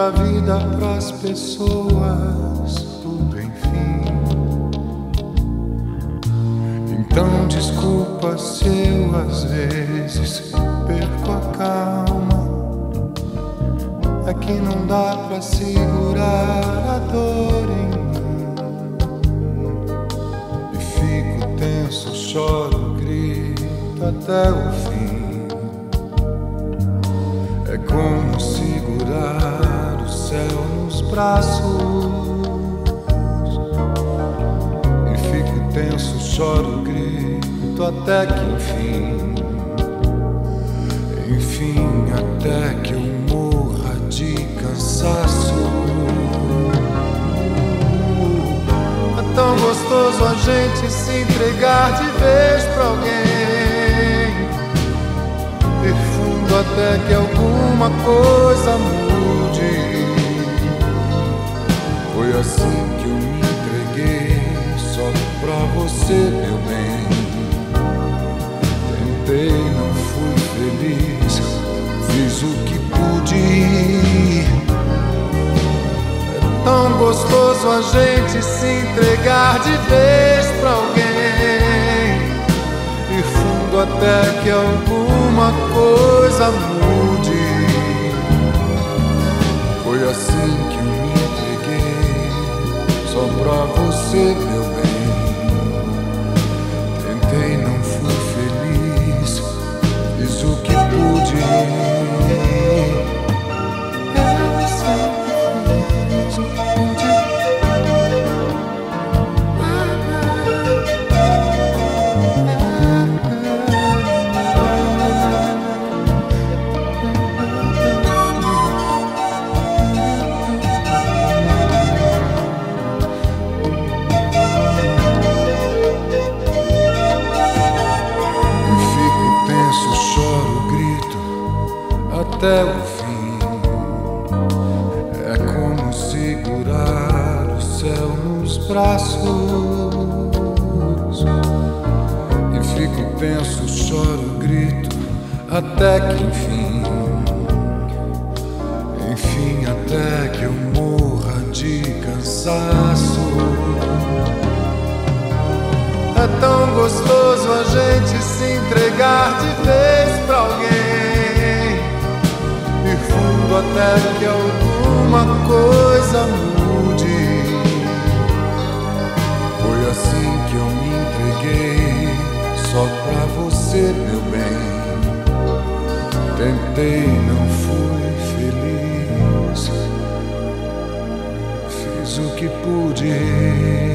pra vida, pras pessoas, tudo enfim. Então desculpa se eu às vezes perco a calma. É que não dá pra segurar a dor em mim. E fico tenso, choro, grito até o fim. É como segurar braços. E fico tenso, choro, grito até que enfim. Enfim, até que eu morra de cansaço. É tão gostoso a gente se entregar de vez pra alguém. Ir fundo até que alguma coisa mude. Gostoso a gente se entregar de vez pra alguém. E fundo até que alguma coisa mude. Até o fim. É como segurar o céu nos braços. E fico tenso, choro, grito até que enfim. Enfim, até que eu morra de cansaço. É tão gostoso a gente se entregar de até que alguma coisa mude. Foi assim que eu me entreguei, só pra você, meu bem. Tentei, não fui feliz. Fiz o que pude.